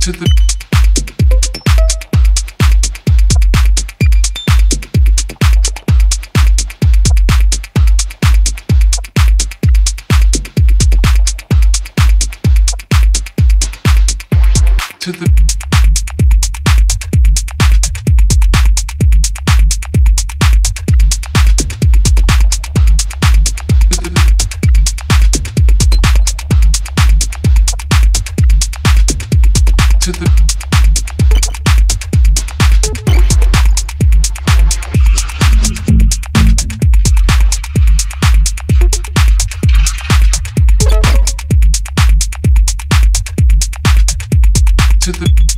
to the to the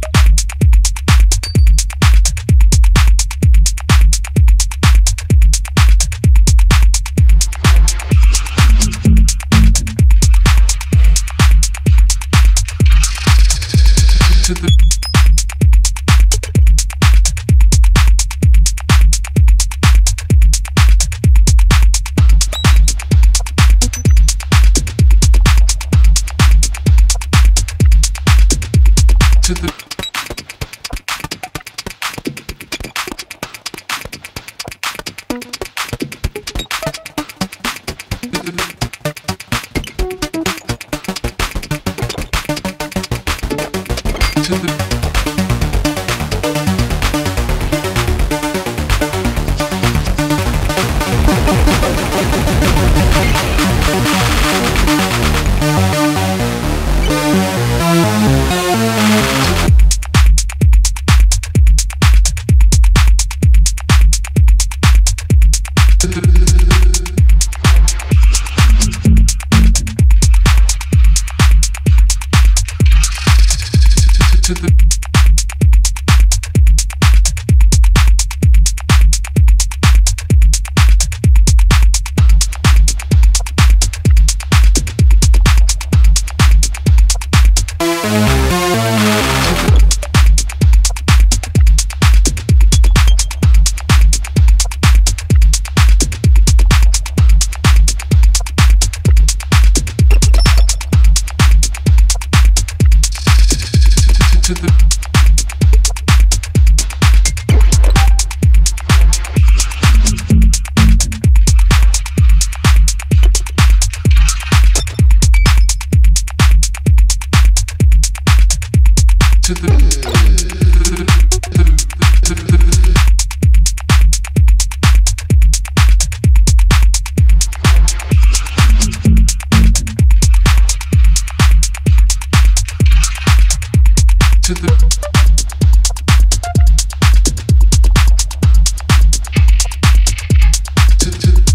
to the to the to the to the to, to, to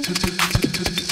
to, to,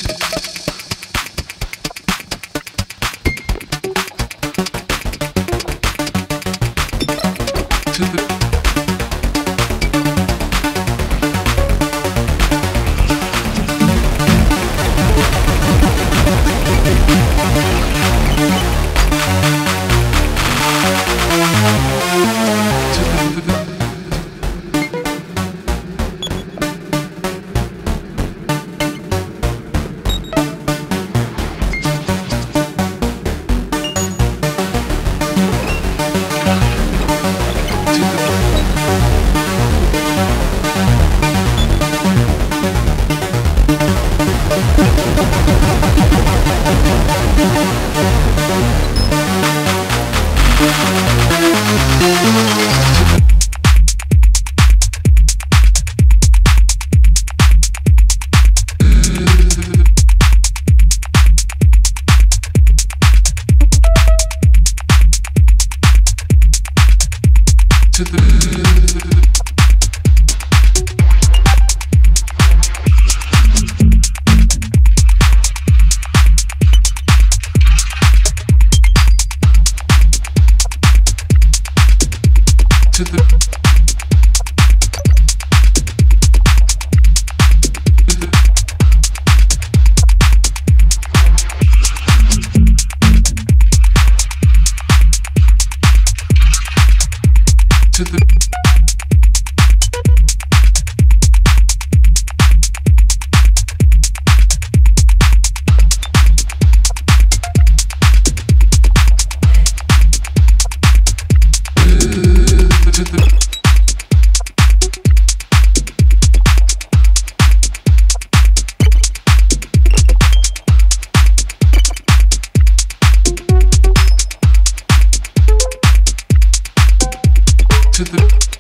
to the to the to the